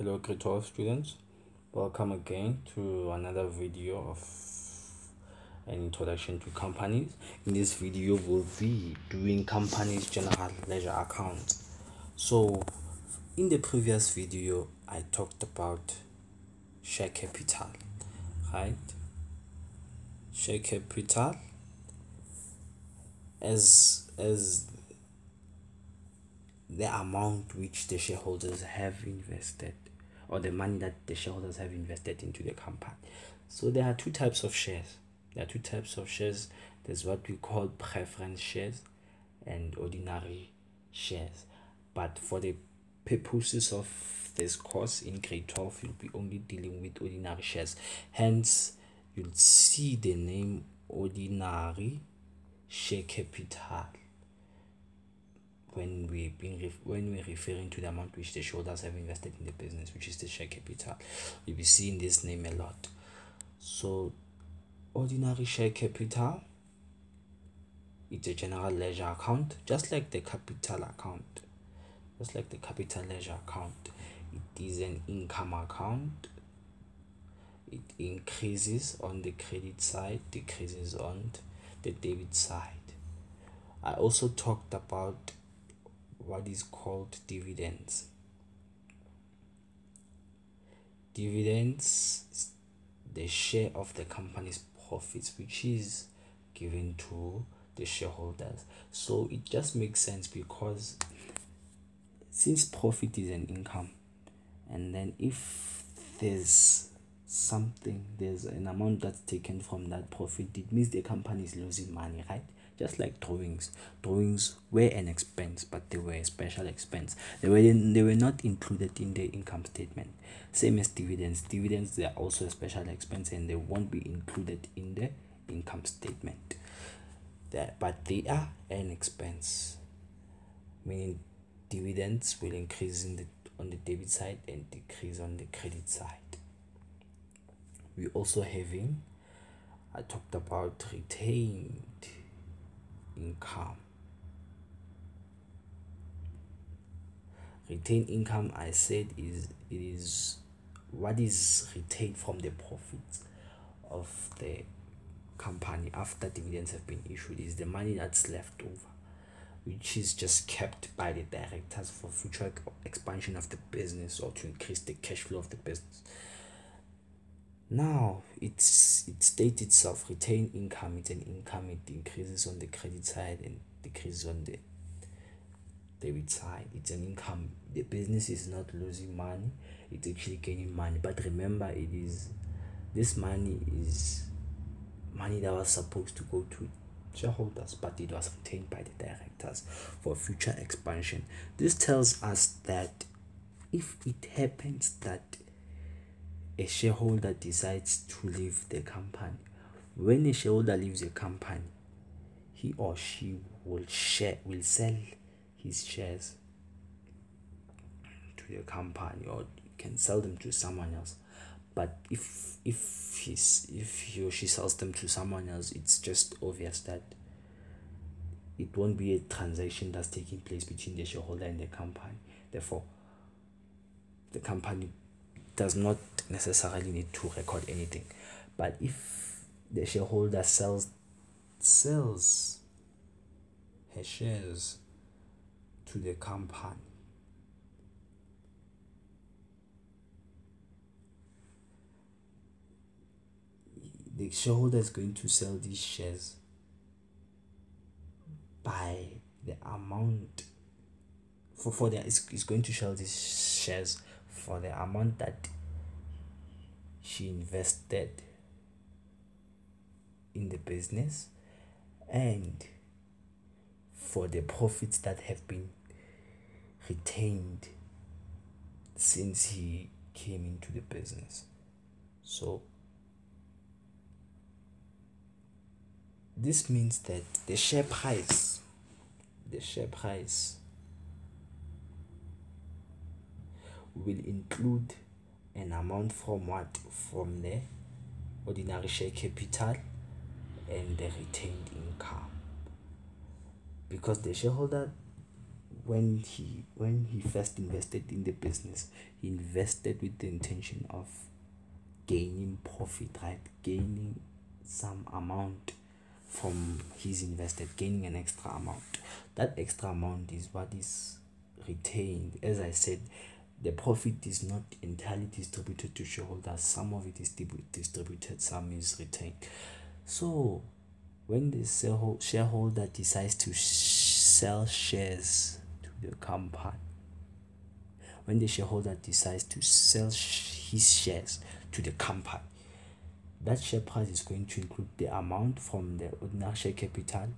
Hello grade 12 students, welcome again to another video of an introduction to companies. In this video we'll be doing companies general ledger account. So in the previous video I talked about share capital, right? Share capital as as the amount which the shareholders have invested or the money that the shareholders have invested into the company. So there are two types of shares. There are two types of shares. There's what we call preference shares and ordinary shares. But for the purposes of this course in grade 12, you'll be only dealing with ordinary shares. Hence, you'll see the name ordinary share capital when we being when we're referring to the amount which the shareholders have invested in the business, which is the share capital. You'll be seeing this name a lot. So ordinary share capital it's a general ledger account, just like the capital account. Just like the capital ledger account. It is an income account. It increases on the credit side, decreases on the debit side. I also talked about what is called dividends. Dividends is the share of the company's profits which is given to the shareholders. So it just makes sense because since profit is an income and then if there's something there's an amount that's taken from that profit it means the company is losing money right just like drawings. Drawings were an expense but they were a special expense. They were in, they were not included in the income statement. Same as dividends. Dividends they are also a special expense and they won't be included in the income statement. That but they are an expense. Meaning dividends will increase in the on the debit side and decrease on the credit side. We also having i talked about retained income. Retained income, I said, is it is what is retained from the profits of the company after dividends have been issued is the money that's left over which is just kept by the directors for future expansion of the business or to increase the cash flow of the business now it's it states itself retained income it's an income it increases on the credit side and decreases on the debit side. It's an income the business is not losing money it's actually gaining money. But remember it is this money is money that was supposed to go to shareholders but it was retained by the directors for future expansion. This tells us that if it happens that a shareholder decides to leave the company. When a shareholder leaves a company he or she will share will sell his shares to the company or can sell them to someone else. But if if he's if he or she sells them to someone else it's just obvious that it won't be a transaction that's taking place between the shareholder and the company. Therefore the company does not necessarily need to record anything. But if the shareholder sells sells her shares to the company the shareholder is going to sell these shares by the amount for for the is, is going to sell these shares for the amount that she invested in the business and for the profits that have been retained since he came into the business. So this means that the share price, the share price will include an amount from what? From the ordinary share capital and the retained income. Because the shareholder when he when he first invested in the business he invested with the intention of gaining profit right? Gaining some amount from his invested gaining an extra amount. That extra amount is what is retained. As i said the profit is not entirely distributed to shareholders. Some of it is distributed some is retained. So when the shareholder decides to sell shares to the company when the shareholder decides to sell his shares to the company that share price is going to include the amount from the ordinary share capital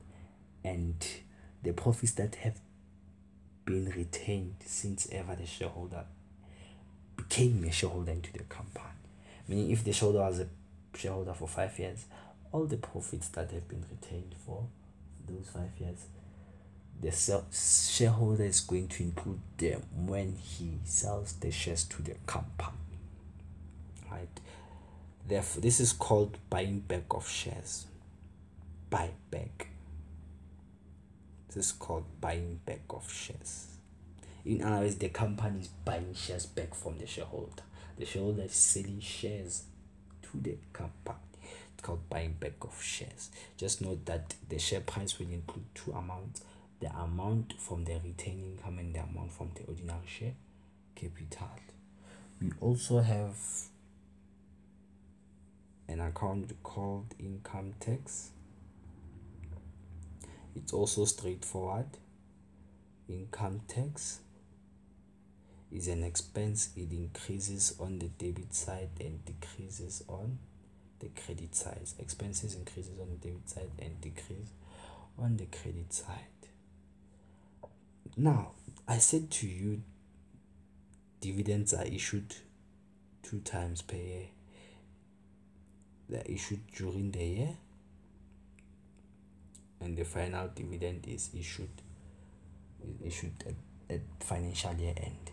and the profits that have been retained since ever the shareholder became a shareholder into the company. Meaning, if the shareholder was a shareholder for five years, all the profits that have been retained for those five years, the shareholder is going to include them when he sells the shares to the company. Right? Therefore, this is called buying back of shares. Buyback. This is called buying back of shares. In other words, the company is buying shares back from the shareholder. The shareholder is selling shares to the company. It's called buying back of shares. Just note that the share price will include two amounts the amount from the retained income and the amount from the ordinary share capital. We also have an account called income tax it's also straightforward income tax is an expense. It increases on the debit side and decreases on the credit side. Expenses increases on the debit side and decrease on the credit side. Now i said to you dividends are issued two times per year. They're issued during the year and the final dividend is issued is issued at, at financial year end.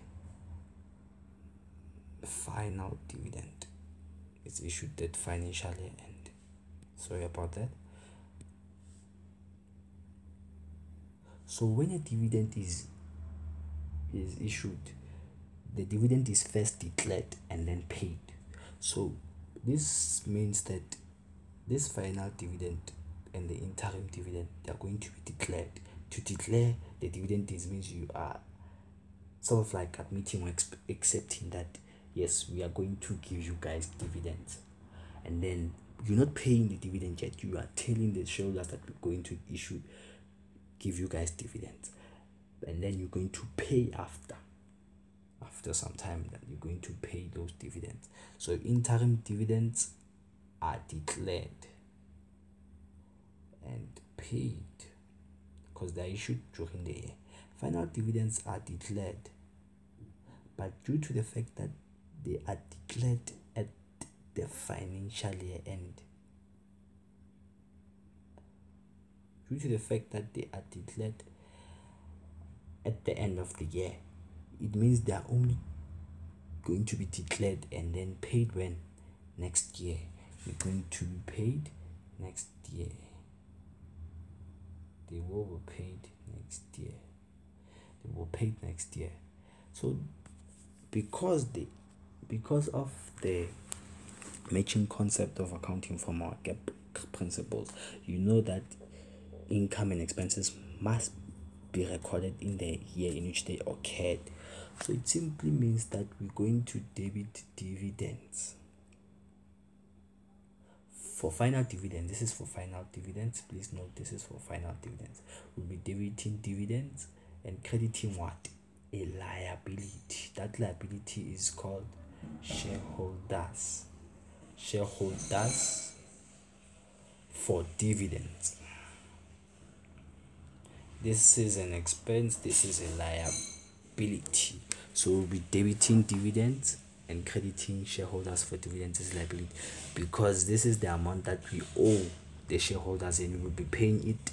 Final dividend is issued at financial year end. Sorry about that. So when a dividend is is issued the dividend is first declared and then paid. So this means that this final dividend and the interim dividend they are going to be declared. To declare the dividend is means you are sort of like admitting or accepting that yes, we are going to give you guys dividends, and then you're not paying the dividend yet. You are telling the shareholders that we're going to issue, give you guys dividends, and then you're going to pay after after some time that you're going to pay those dividends. So interim dividends are declared and paid because they're issued during the year. Final dividends are declared, but due to the fact that they are declared at the financial year end, due to the fact that they are declared at the end of the year, it means they are only going to be declared and then paid when? Next year. You're going to be paid next year they will be paid next year. They will paid next year. So because the because of the matching concept of accounting for market principles you know that income and expenses must be recorded in the year in which they occurred. So it simply means that we're going to debit dividends. For final dividends, this is for final dividends. Please note this is for final dividends. We'll be debiting dividends and crediting what? A liability. That liability is called shareholders. Shareholders for dividends. This is an expense, this is a liability. So we'll be debiting dividends and crediting shareholders for dividends as liability because this is the amount that we owe the shareholders and we will be paying it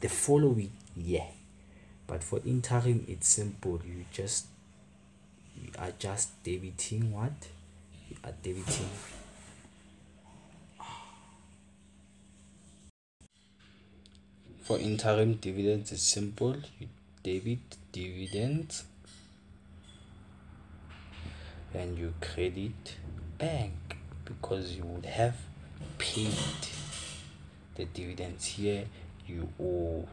the following year. But for interim, it's simple. You just you are just debiting what? You are debiting for interim dividends it's simple you debit dividends and you credit bank because you would have paid the dividends here you owe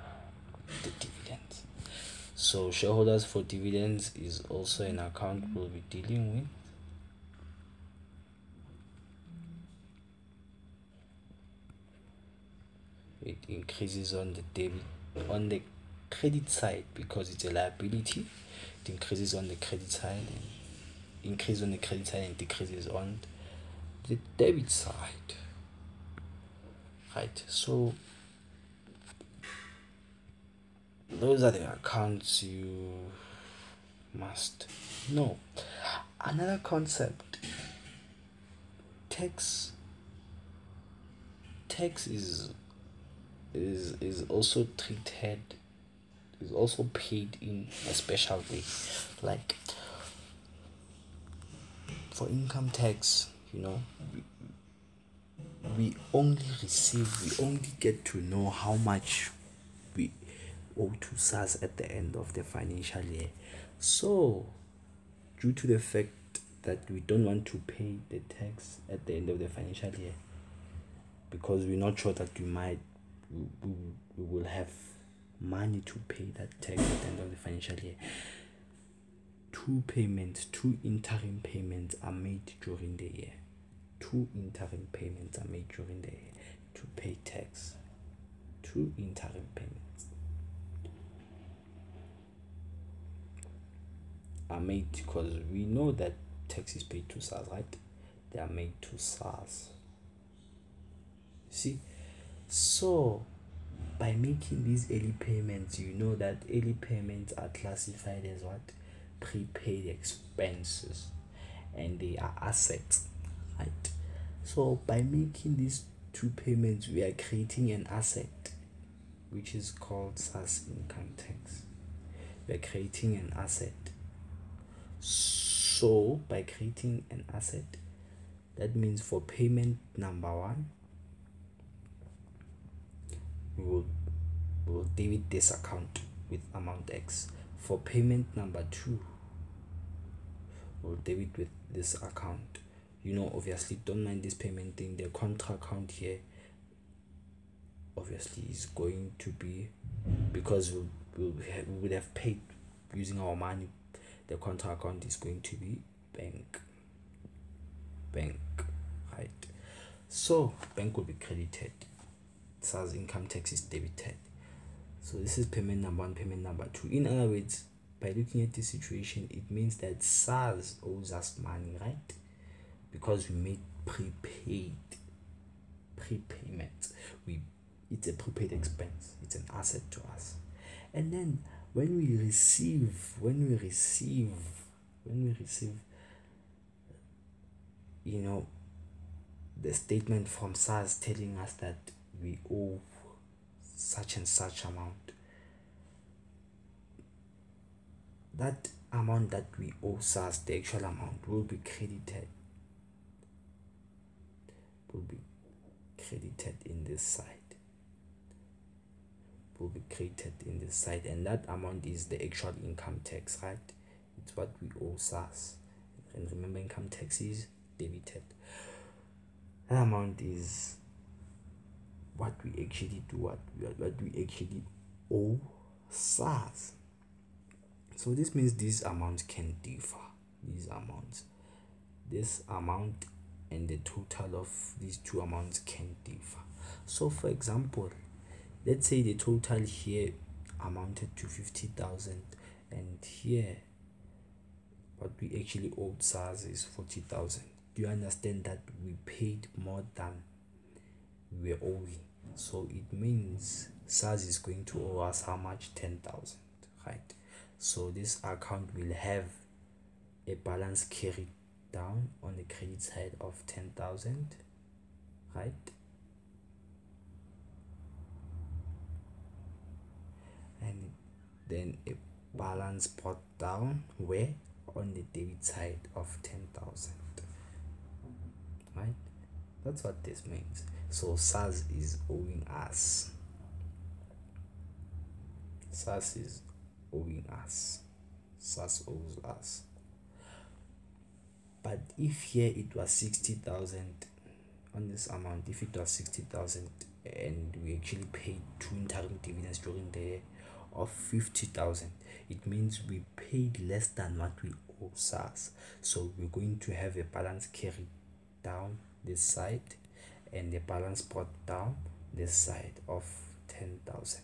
the dividends. So shareholders for dividends is also an account we'll be dealing with. It increases on the debit on the credit side because it's a liability. It increases on the credit side and increases on the credit side and decreases on. The debit side. Right so those are the accounts you must know. Another concept. Tax. Tax is is is also treated is also paid in a special way. Like for income tax you know we, we only receive we only get to know how much we owe to SARS at the end of the financial year so due to the fact that we don't want to pay the tax at the end of the financial year because we're not sure that we might we, we will have money to pay that tax at the end of the financial year. Two payments, two interim payments are made during the year. Two interim payments are made during the year to pay tax. Two interim payments are made because we know that tax is paid to SARS, right? They are made to SARS. See, so by making these early payments you know that early payments are classified as what prepaid expenses and they are assets right? So by making these two payments we are creating an asset which is called SARS income tax. We are creating an asset. So by creating an asset that means for payment number one we will we will debit this account with amount X. For payment number two, we'll debit with this account. You know, obviously, don't mind this payment thing. The contra account here obviously is going to be because we'll have, we would have paid using our money. The contra account is going to be bank. Bank, right? So, bank will be credited SARS income tax is debited. So this is payment number one, payment number two. In other words, by looking at this situation, it means that SARS owes us money, right? Because we made prepaid prepayment. We it's a prepaid expense, it's an asset to us. And then when we receive, when we receive, when we receive, you know, the statement from SARS telling us that we owe such and such amount that amount that we owe SARS, the actual amount, will be credited. Will be credited in this side. Will be credited in this side, and that amount is the actual income tax, right? It's what we owe SARS. And remember, income tax is debited. That amount is what we actually do, what, what we actually owe SARS. So this means these amounts can differ. These amounts, this amount and the total of these two amounts can differ. So for example, let's say the total here amounted to 50,000 and here what we actually owed SARS is 40,000. Do you understand that we paid more than we were owing? So it means SARS is going to owe us how much? 10,000 right? So this account will have a balance carried down on the credit side of 10,000 right? And then a balance brought down where? On the debit side of 10,000 right? That's what this means so SARS is owing us. SARS is owing us. SARS owes us. But if here it was 60,000 on this amount, if it was 60,000 and we actually paid two interim dividends during the year of 50,000, it means we paid less than what we owe SARS. So we're going to have a balance carried down this side and the balance brought down this side of 10,000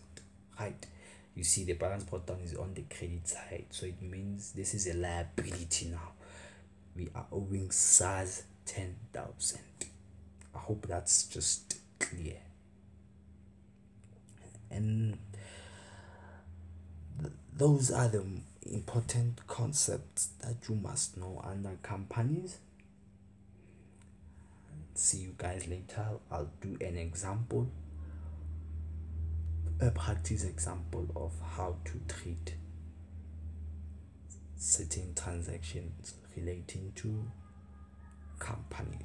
right. You see the balance brought down is on the credit side. So it means this is a liability now. We are owing SARS 10,000 I hope that's just clear. And th- those are the important concepts that you must know under companies see you guys later. I'll do an example a practice example of how to treat certain transactions relating to company